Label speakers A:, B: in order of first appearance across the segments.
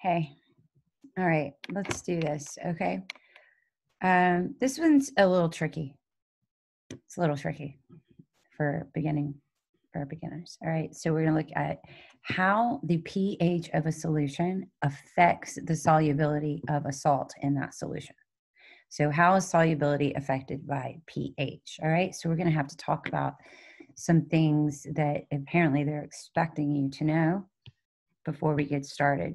A: Hey, all right, let's do this. Okay. Um, this one's a little tricky. It's a little tricky for beginning for beginners. All right, so we're going to look at how the pH of a solution affects the solubility of a salt in that solution. So, how is solubility affected by pH? All right, so we're going to have to talk about some things that apparently they're expecting you to know before we get started.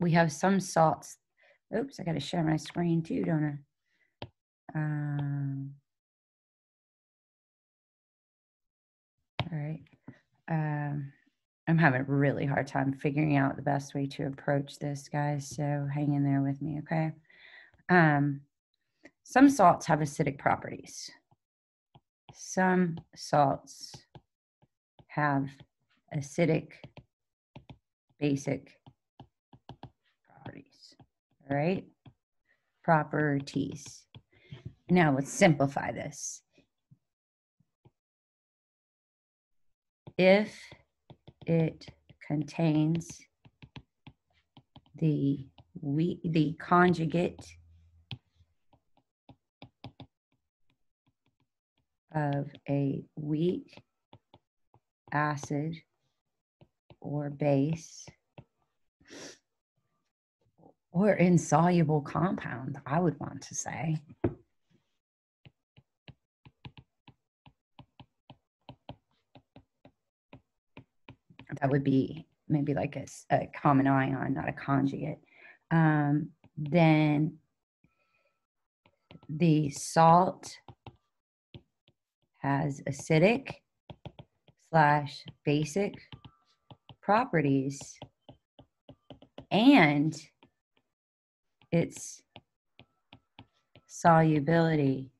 A: We have some salts. Oops, I got to share my screen too, don't I? Um, all right. Um, I'm having a really hard time figuring out the best way to approach this, guys. So hang in there with me, okay? Um, some salts have acidic properties. Some salts have acidic basic all right? Properties. Now let's simplify this. If it contains the we the conjugate of a weak acid or base or insoluble compound, I would want to say. That would be maybe like a, a common ion, not a conjugate. Um, then the salt has acidic slash basic properties and its solubility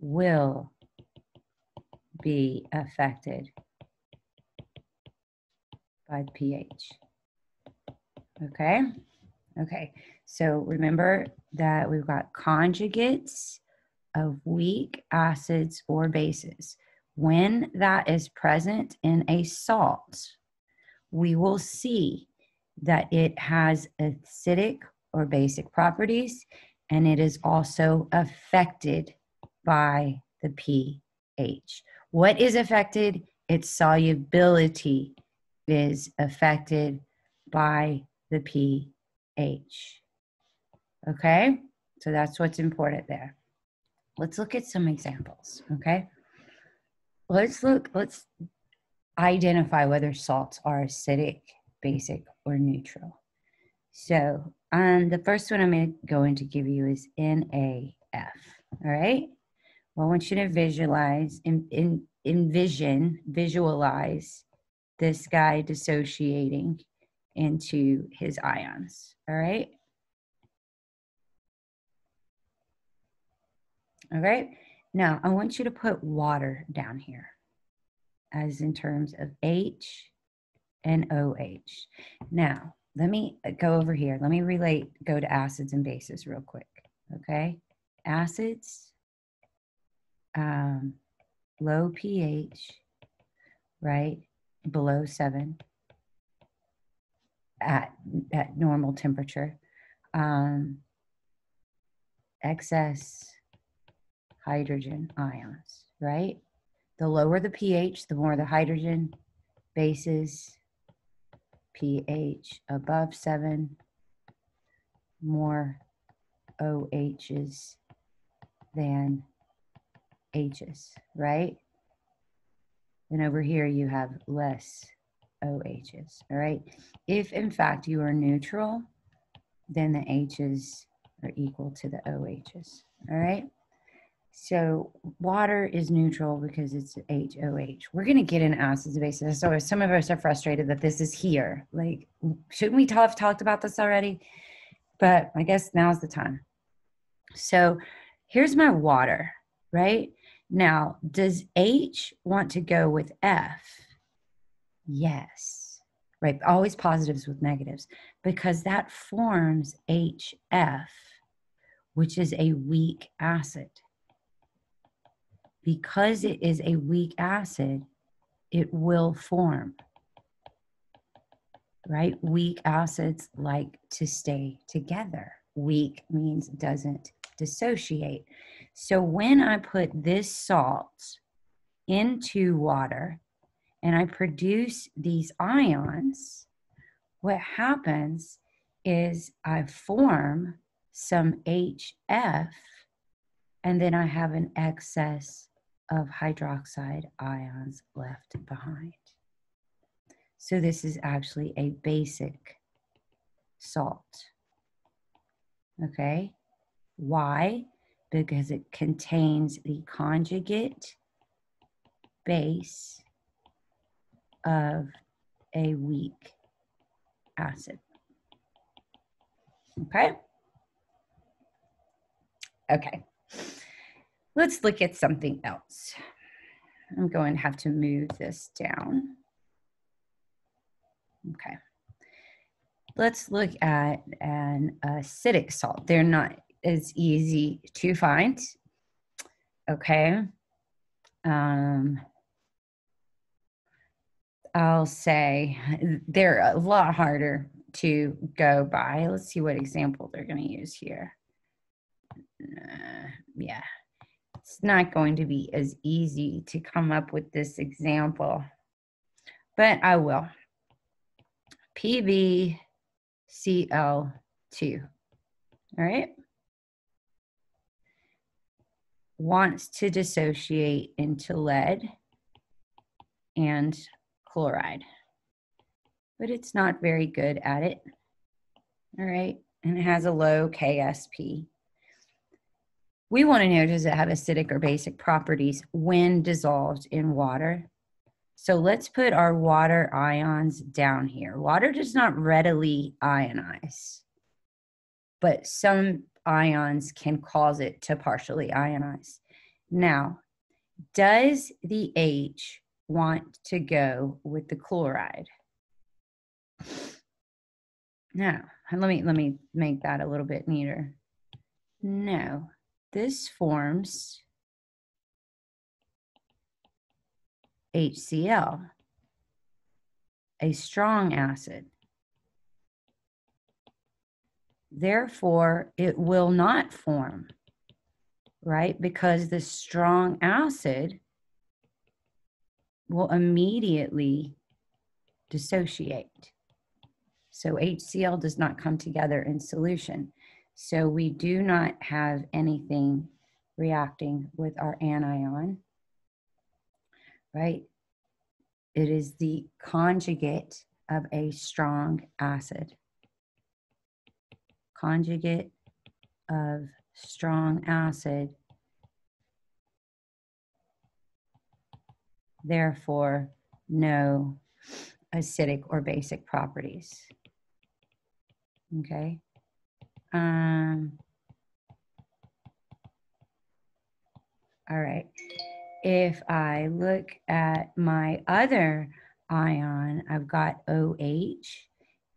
A: will be affected by pH. Okay, okay. So remember that we've got conjugates of weak acids or bases. When that is present in a salt, we will see that it has acidic or basic properties and it is also affected by the pH. What is affected? Its solubility is affected by the pH. Okay, so that's what's important there. Let's look at some examples, okay? Let's look, let's identify whether salts are acidic, basic, or neutral. So um, the first one I'm going to give you is NaF, all right? Well, I want you to visualize, in, in, envision, visualize this guy dissociating into his ions, all right? All right. Now I want you to put water down here as in terms of H and OH. Now, let me go over here. Let me relate, go to acids and bases real quick. Okay. Acids, um, low pH, right? Below seven at, at normal temperature. Um, excess hydrogen ions, right? The lower the pH, the more the hydrogen bases, pH above seven, more OHs than H's, right? And over here you have less OHs, all right? If in fact you are neutral, then the H's are equal to the OHs, all right? So water is neutral because it's HOH. We're going to get an acids and bases. So some of us are frustrated that this is here. Like, shouldn't we have talked about this already? But I guess now's the time. So here's my water, right? Now, does H want to go with F? Yes, right? Always positives with negatives because that forms HF, which is a weak acid because it is a weak acid, it will form. right? Weak acids like to stay together. Weak means doesn't dissociate. So when I put this salt into water and I produce these ions, what happens is I form some HF and then I have an excess of hydroxide ions left behind. So this is actually a basic salt. Okay, why? Because it contains the conjugate base of a weak acid. Okay? Okay. Let's look at something else. I'm going to have to move this down. Okay. Let's look at an acidic salt. They're not as easy to find. Okay. Um, I'll say they're a lot harder to go by. Let's see what example they're going to use here. Uh, yeah, it's not going to be as easy to come up with this example, but I will. PbCl2, all right? Wants to dissociate into lead and chloride, but it's not very good at it. All right, and it has a low KSP. We want to know does it have acidic or basic properties when dissolved in water? So let's put our water ions down here. Water does not readily ionize, but some ions can cause it to partially ionize. Now, does the H want to go with the chloride. Now, let me let me make that a little bit neater. No, this forms HCl, a strong acid. Therefore, it will not form, right? Because the strong acid will immediately dissociate. So HCl does not come together in solution. So we do not have anything reacting with our anion, right? It is the conjugate of a strong acid. Conjugate of strong acid therefore no acidic or basic properties. Okay. Um, all right. If I look at my other ion, I've got OH.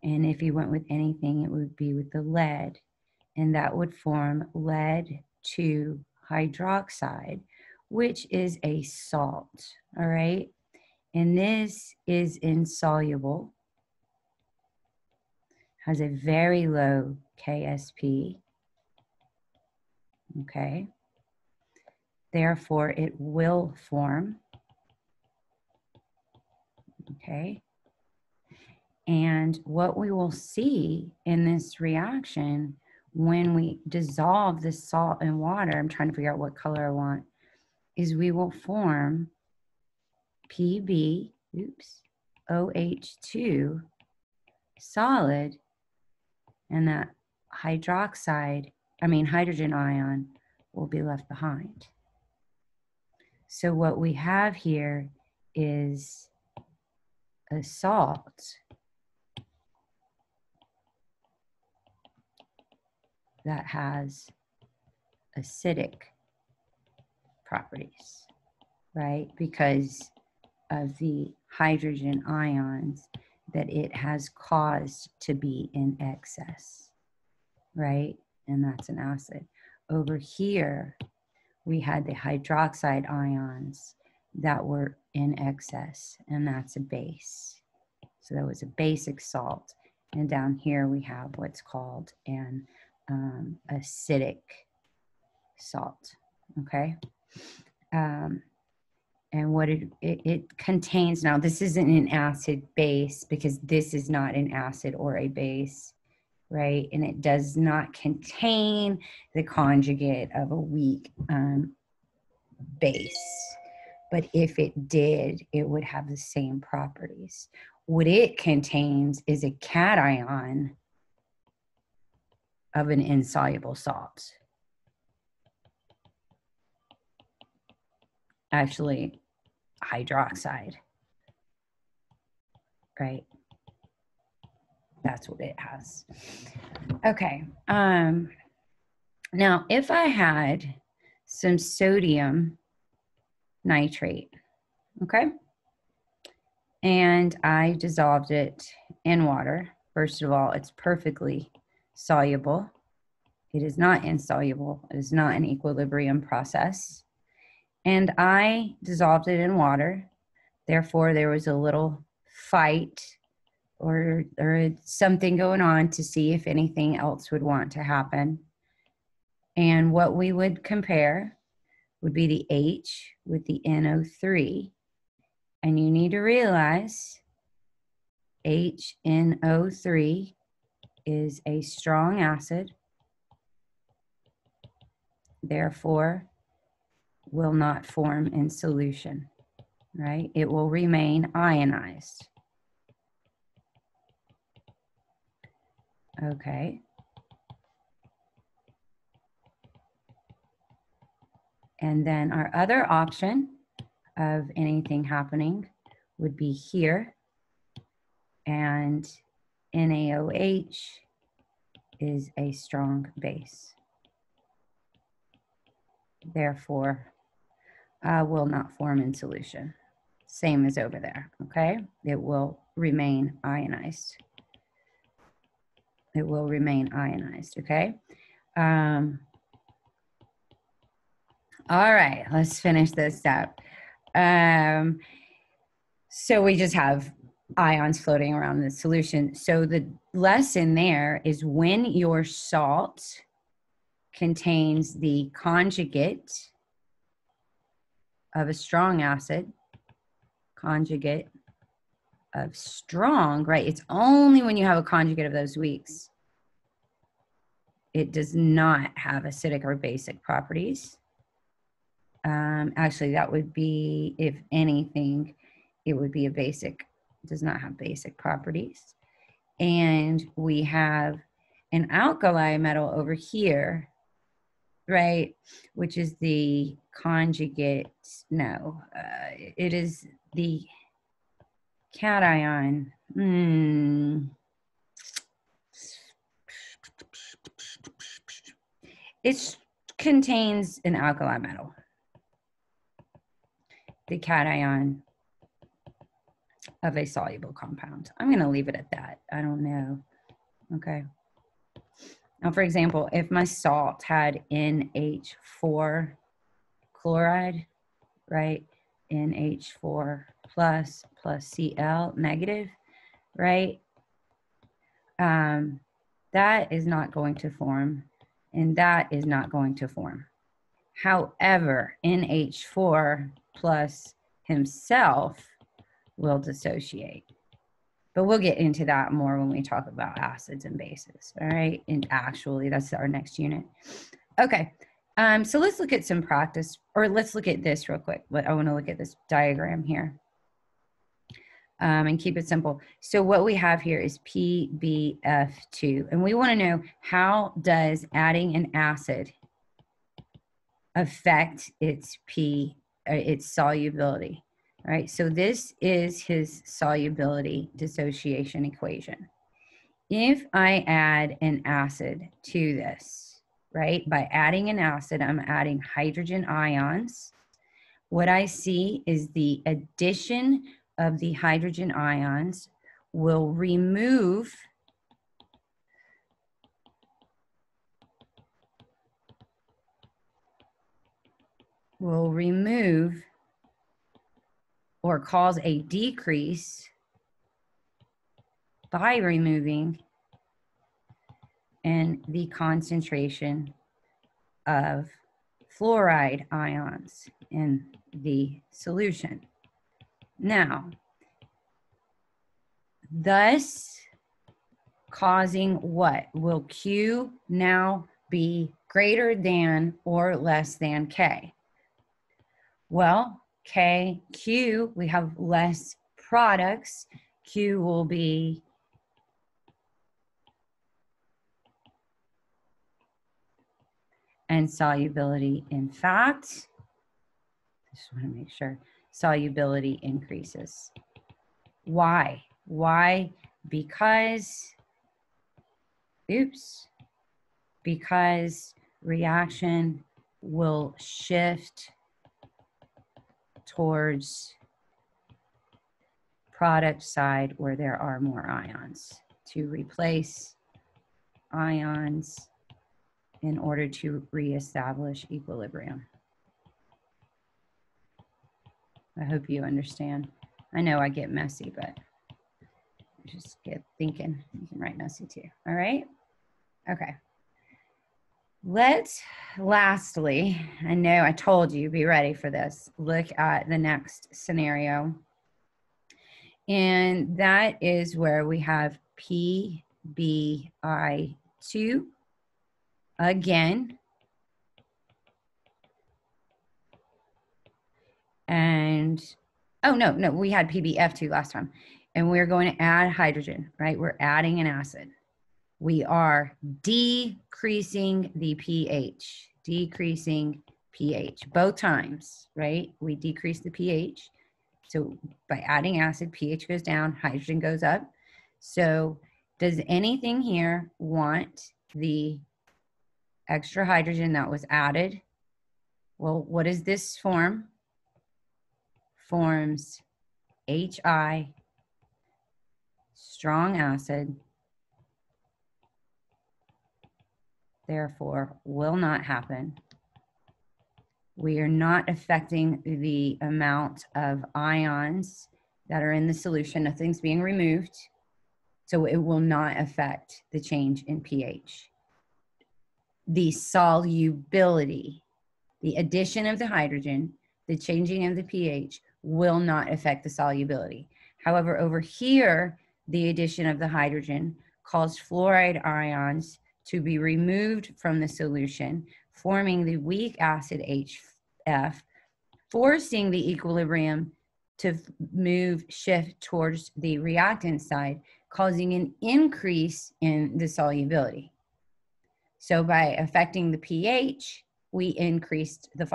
A: And if you went with anything, it would be with the lead. And that would form lead 2 hydroxide, which is a salt, all right? And this is insoluble, has a very low KSP, okay? Therefore, it will form, okay? And what we will see in this reaction when we dissolve this salt in water, I'm trying to figure out what color I want, is we will form PB, oops, OH2 solid, and that hydroxide, I mean hydrogen ion, will be left behind. So what we have here is a salt that has acidic properties, right? Because of the hydrogen ions that it has caused to be in excess, right? And that's an acid. Over here, we had the hydroxide ions that were in excess, and that's a base. So that was a basic salt. And down here we have what's called an um, acidic salt, okay? Um, and what it, it, it contains, now this isn't an acid base because this is not an acid or a base, right? And it does not contain the conjugate of a weak um, base. But if it did, it would have the same properties. What it contains is a cation of an insoluble salt. Actually, hydroxide, right? That's what it has. Okay. Um, now, if I had some sodium nitrate, okay, and I dissolved it in water, first of all, it's perfectly soluble. It is not insoluble. It is not an equilibrium process. And I dissolved it in water. Therefore, there was a little fight or, or something going on to see if anything else would want to happen. And what we would compare would be the H with the NO3. And you need to realize HNO3 is a strong acid, therefore will not form in solution, right? It will remain ionized. Okay. And then our other option of anything happening would be here. And NaOH is a strong base. Therefore, uh, will not form in solution. Same as over there, okay? It will remain ionized it will remain ionized, okay? Um, all right, let's finish this up. Um, so we just have ions floating around the solution. So the lesson there is when your salt contains the conjugate of a strong acid, conjugate of strong, right? It's only when you have a conjugate of those weeks. It does not have acidic or basic properties. Um, actually, that would be, if anything, it would be a basic, does not have basic properties. And we have an alkali metal over here, right? Which is the conjugate, no, uh, it is the cation. Hmm. It contains an alkali metal, the cation of a soluble compound. I'm going to leave it at that. I don't know. Okay. Now, for example, if my salt had NH4 chloride, right? NH4 plus plus Cl negative, right? Um, that is not going to form, and that is not going to form. However, NH4 plus himself will dissociate. But we'll get into that more when we talk about acids and bases, all right? And actually, that's our next unit. Okay, um, so let's look at some practice, or let's look at this real quick. I want to look at this diagram here um, and keep it simple. So what we have here is PBF2, and we want to know how does adding an acid affect its P, uh, its solubility, right? So this is his solubility dissociation equation. If I add an acid to this, right? By adding an acid, I'm adding hydrogen ions. What I see is the addition of the hydrogen ions will remove will remove or cause a decrease by removing and the concentration of fluoride ions in the solution. Now, thus causing what? Will Q now be greater than or less than K? Well, K, Q, we have less products. Q will be and solubility. In fact, just want to make sure solubility increases. Why? Why? Because, oops, because reaction will shift towards product side where there are more ions to replace ions in order to reestablish equilibrium. I hope you understand. I know I get messy, but just get thinking. You can write messy too. All right? Okay. Let's lastly, I know I told you, be ready for this. Look at the next scenario. And that is where we have PBI2 again. And, oh, no, no, we had PBF2 last time. And we're going to add hydrogen, right? We're adding an acid. We are decreasing the pH, decreasing pH both times, right? We decrease the pH. So by adding acid, pH goes down, hydrogen goes up. So does anything here want the extra hydrogen that was added. Well, what does this form? Forms HI, strong acid, therefore will not happen. We are not affecting the amount of ions that are in the solution. Nothing's being removed. So it will not affect the change in pH the solubility, the addition of the hydrogen, the changing of the pH will not affect the solubility. However, over here, the addition of the hydrogen caused fluoride ions to be removed from the solution, forming the weak acid HF, forcing the equilibrium to move, shift towards the reactant side, causing an increase in the solubility. So by affecting the pH, we increased the,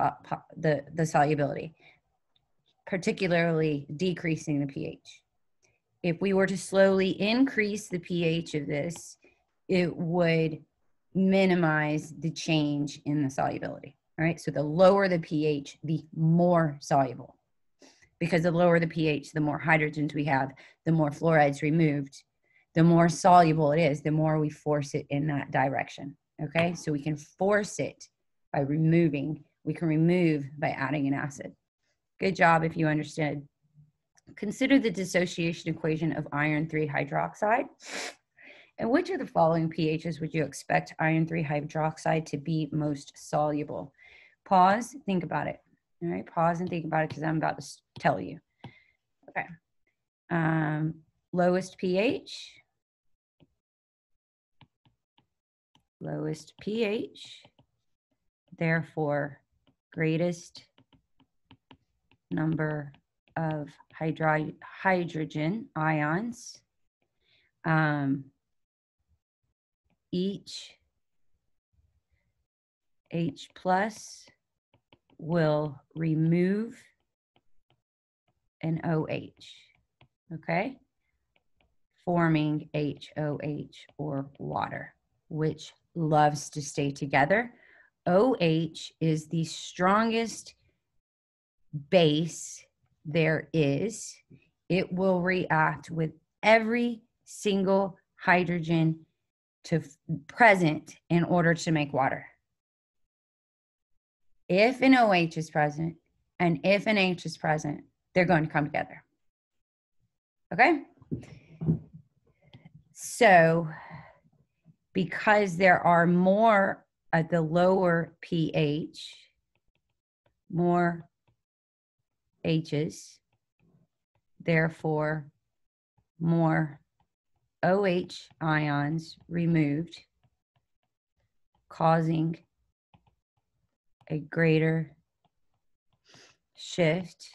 A: the, the solubility, particularly decreasing the pH. If we were to slowly increase the pH of this, it would minimize the change in the solubility. All right, so the lower the pH, the more soluble. Because the lower the pH, the more hydrogens we have, the more fluorides removed, the more soluble it is, the more we force it in that direction. Okay, so we can force it by removing. We can remove by adding an acid. Good job if you understood. Consider the dissociation equation of iron 3 hydroxide. And which of the following pHs would you expect iron 3 hydroxide to be most soluble? Pause, think about it. All right, pause and think about it because I'm about to tell you. Okay. Um, lowest pH, lowest pH, therefore greatest number of hydro hydrogen ions. Um, each H plus will remove an OH, okay? Forming HOH or water, which loves to stay together. OH is the strongest base there is. It will react with every single hydrogen to present in order to make water. If an OH is present and if an H is present, they're going to come together. Okay? So, because there are more at the lower pH, more H's, therefore, more OH ions removed, causing a greater shift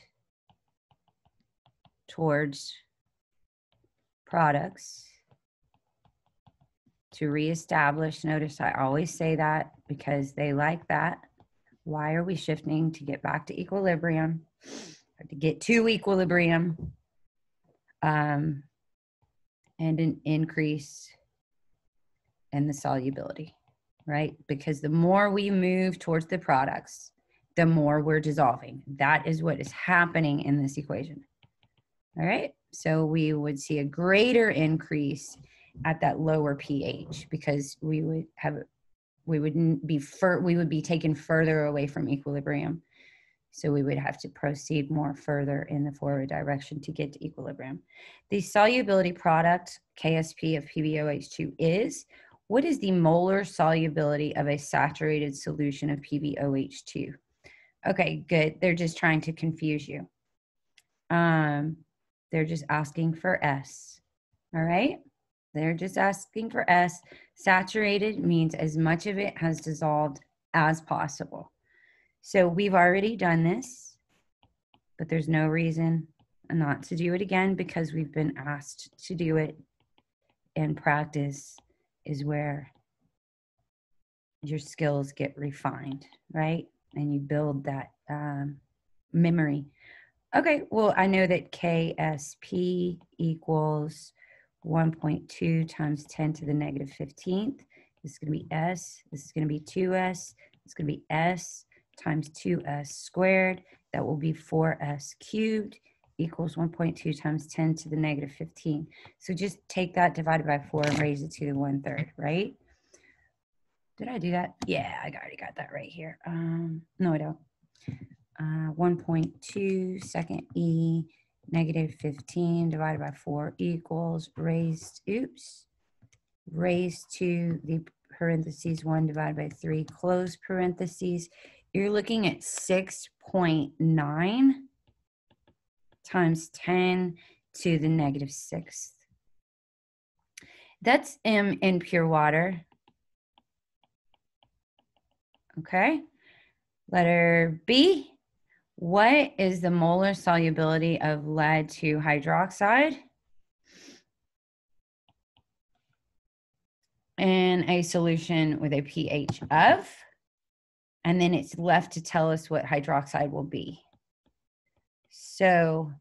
A: towards products to reestablish. Notice I always say that because they like that. Why are we shifting to get back to equilibrium? To get to equilibrium um, and an increase in the solubility, right? Because the more we move towards the products, the more we're dissolving. That is what is happening in this equation. All right. So we would see a greater increase at that lower pH because we would have we wouldn't be fur, we would be taken further away from equilibrium. So we would have to proceed more further in the forward direction to get to equilibrium. The solubility product KSP of PbOH2 is what is the molar solubility of a saturated solution of PbOH2? Okay, good. They're just trying to confuse you. Um, they're just asking for S. All right. They're just asking for S. Saturated means as much of it has dissolved as possible. So we've already done this, but there's no reason not to do it again because we've been asked to do it. And practice is where your skills get refined, right? And you build that um, memory Okay, well, I know that KSP equals 1.2 times 10 to the negative 15th. This is going to be S. This is going to be 2S. It's going to be S times 2S squared. That will be 4S cubed equals 1.2 times 10 to the negative 15. So just take that divided by 4 and raise it to the 1 third, right? Did I do that? Yeah, I already got that right here. Um, no, I don't uh, 1.2 second E negative 15 divided by 4 equals raised, oops, raised to the parentheses 1 divided by 3 close parentheses. You're looking at 6.9 times 10 to the negative sixth. That's M in pure water. Okay. Letter B. What is the molar solubility of lead to hydroxide? in a solution with a pH of, and then it's left to tell us what hydroxide will be. So,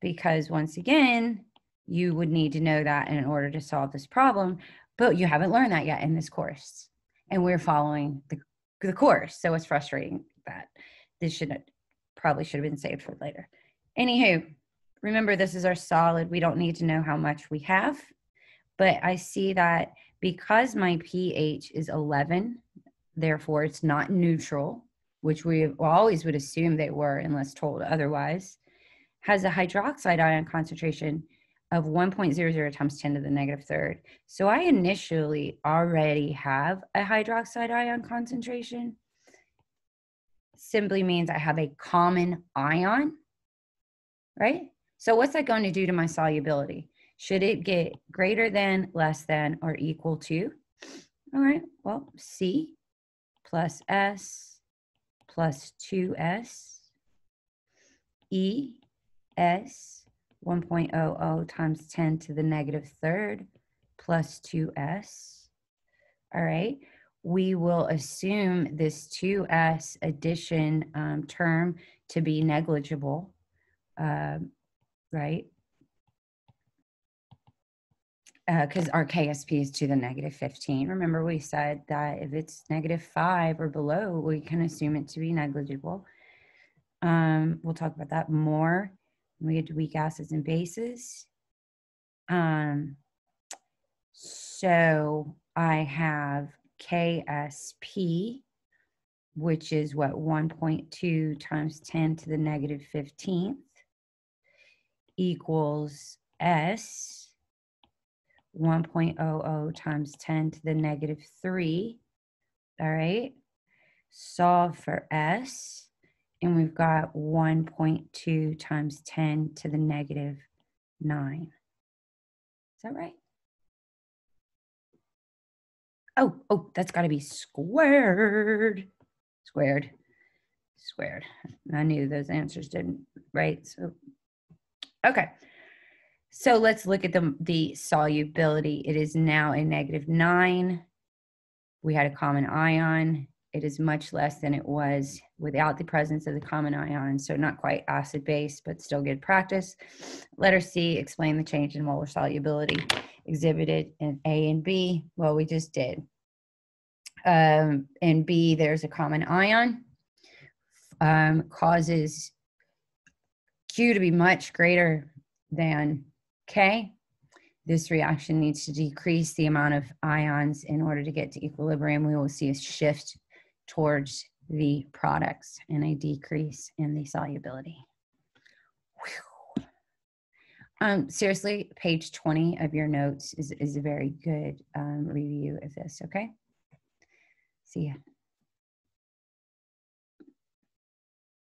A: because once again, you would need to know that in order to solve this problem, but you haven't learned that yet in this course. And we're following the the course. So it's frustrating that this should probably should have been saved for later. Anywho, remember this is our solid. We don't need to know how much we have, but I see that because my pH is 11, therefore it's not neutral, which we always would assume they were unless told otherwise, has a hydroxide ion concentration of 1.00 times 10 to the negative third. So I initially already have a hydroxide ion concentration. Simply means I have a common ion, right? So what's that going to do to my solubility? Should it get greater than, less than, or equal to? All right, well, C plus S plus 2S, E, S, 1.00 times 10 to the negative third plus 2s. All right, we will assume this 2s addition um, term to be negligible, um, right? Because uh, our KSP is to the negative 15. Remember, we said that if it's negative 5 or below, we can assume it to be negligible. Um, we'll talk about that more we get to weak acids and bases. Um, so I have KSP, which is what 1.2 times 10 to the negative 15th equals S, 1.00 times 10 to the negative 3. All right. Solve for S, and we've got 1.2 times 10 to the negative 9. Is that right? Oh, oh, that's got to be squared. Squared. Squared. I knew those answers didn't, right? So, okay. So let's look at the, the solubility. It is now a negative 9. We had a common ion. It is much less than it was without the presence of the common ion. So not quite acid base, but still good practice. Letter C, explain the change in molar solubility exhibited in A and B. Well, we just did. Um, in B, there's a common ion. Um, causes Q to be much greater than K. This reaction needs to decrease the amount of ions in order to get to equilibrium. We will see a shift towards the products and a decrease in the solubility. Um, seriously, page 20 of your notes is, is a very good um, review of this, okay? See ya.